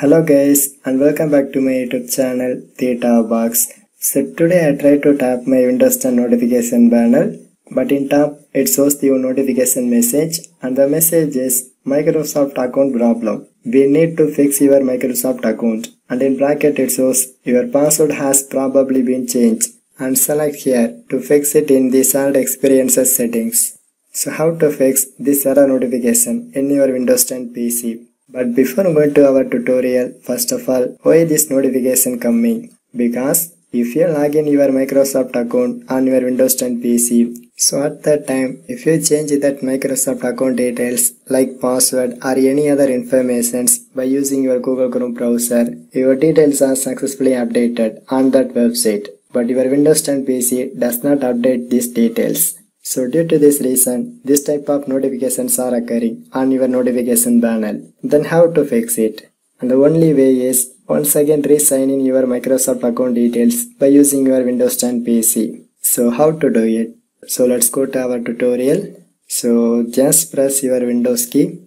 Hello guys and welcome back to my YouTube channel Theta Box. So today I try to tap my Windows 10 notification panel but in top it shows the notification message and the message is Microsoft account problem. We need to fix your Microsoft account and in bracket it shows your password has probably been changed and select here to fix it in the shared experiences settings. So how to fix this error notification in your Windows 10 PC. But before going to our tutorial, first of all, why this notification coming? Because if you log in your Microsoft account on your Windows 10 PC, so at that time, if you change that Microsoft account details like password or any other informations by using your Google Chrome browser, your details are successfully updated on that website. But your Windows 10 PC does not update these details. So due to this reason, this type of notifications are occurring on your notification panel. Then how to fix it? And the only way is once again re-sign in your Microsoft account details by using your Windows 10 PC. So how to do it? So let's go to our tutorial. So just press your Windows key.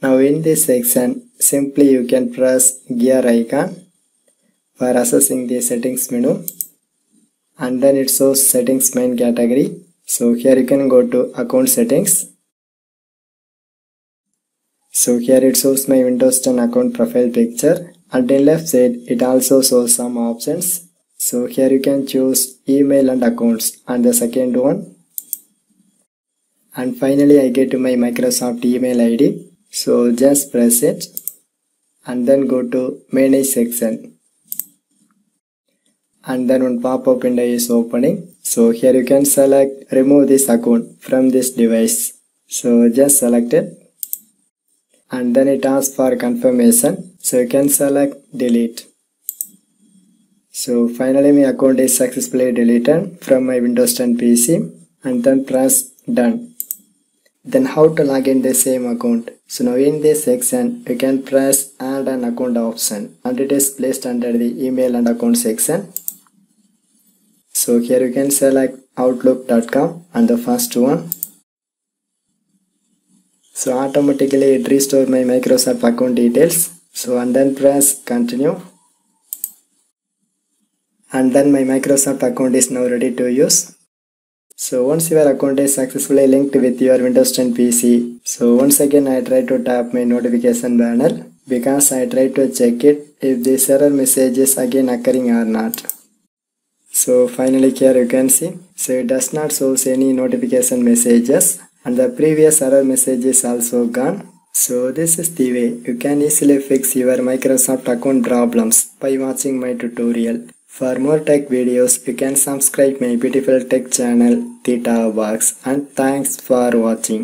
Now in this section, simply you can press gear icon for accessing the settings menu and then it shows settings main category so here you can go to account settings. So here it shows my windows 10 account profile picture. And in left side it also shows some options. So here you can choose email and accounts and the second one. And finally i get to my microsoft email id so just press it and then go to manage section. And then one pop-up window is opening so here you can select remove this account from this device. So just select it. And then it asks for confirmation. So you can select delete. So finally my account is successfully deleted from my windows 10 pc and then press done. Then how to log in the same account? So now in this section you can press add an account option. And it is placed under the email and account section so here you can select outlook.com and the first one. So automatically it restore my microsoft account details. So and then press continue. And then my microsoft account is now ready to use. So once your account is successfully linked with your windows 10 pc so once again i try to tap my notification banner because i try to check it if this error message is again occurring or not so finally here you can see so it does not shows any notification messages and the previous error message is also gone. So this is the way. You can easily fix your microsoft account problems by watching my tutorial. For more tech videos you can subscribe my beautiful tech channel theta box and thanks for watching